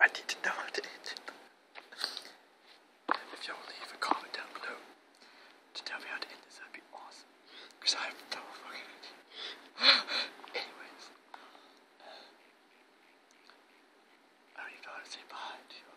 I need to know how to end it. If y'all leave a comment down below to tell me how to end this, that'd be awesome. Because I have no fucking idea. Anyways. I don't even know how to say bye.